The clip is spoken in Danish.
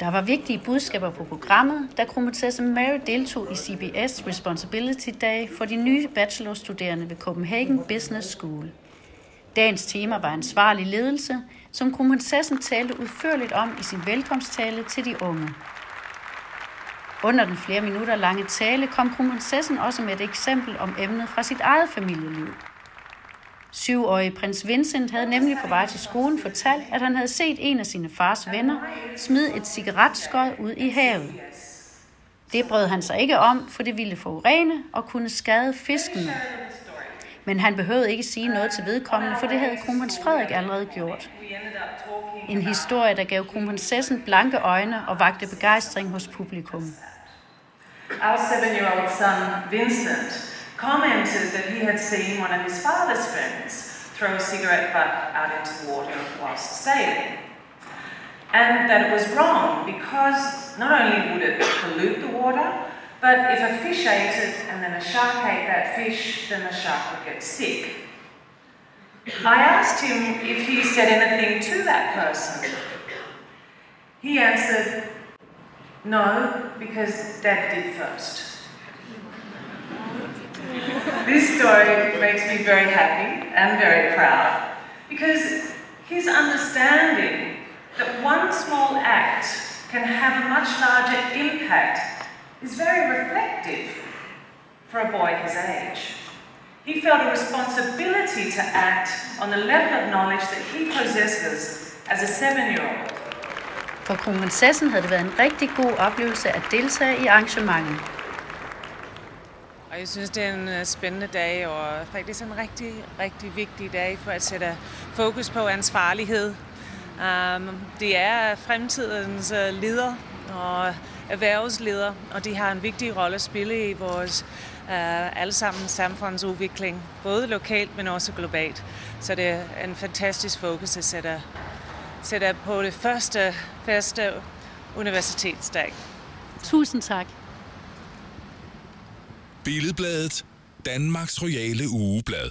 Der var vigtige budskaber på programmet, da kronprinsesse Mary deltog i CBS Responsibility Day for de nye bachelorstuderende ved Copenhagen Business School. Dagens tema var ansvarlig ledelse, som kronprinsessen talte udførligt om i sin velkomsttale til de unge. Under den flere minutter lange tale kom kronprinsessen også med et eksempel om emnet fra sit eget familieliv. Syvårige prins Vincent havde nemlig på vej til skolen fortalt, at han havde set en af sine fars venner smide et cigaretskod ud i havet. Det brød han sig ikke om, for det ville forurene og kunne skade fiskene. Men han behøvede ikke sige noget til vedkommende, for det havde kronprins Frederik allerede gjort. En historie, der gav kronprinsessen blanke øjne og vagte begejstring hos publikum. Our seven-year-old son, Vincent, commented that he had seen one of his father's friends throw a cigarette butt out into the water whilst sailing. And that it was wrong because not only would it pollute the water, but if a fish ate it and then a shark ate that fish, then the shark would get sick. I asked him if he said anything to that person. He answered, no, because Dad did first. This story makes me very happy and very proud because his understanding that one small act can have a much larger impact is very reflective for a boy his age. He felt a responsibility to act on the level of knowledge that he possesses as a seven-year-old. For kronprinsessen havde det været en rigtig god oplevelse at deltage i arrangementet. Og jeg synes, det er en øh, spændende dag, og faktisk en rigtig, rigtig vigtig dag for at sætte fokus på ansvarlighed. Um, det er fremtidens øh, leder og erhvervsleder, og de har en vigtig rolle at spille i vores øh, uh, allesammen samfundsudvikling, både lokalt, men også globalt. Så det er en fantastisk fokus at sætte, sætte på det første, første universitetsdag. Tusind tak. Billedbladet, Danmarks Royale Ugeblad.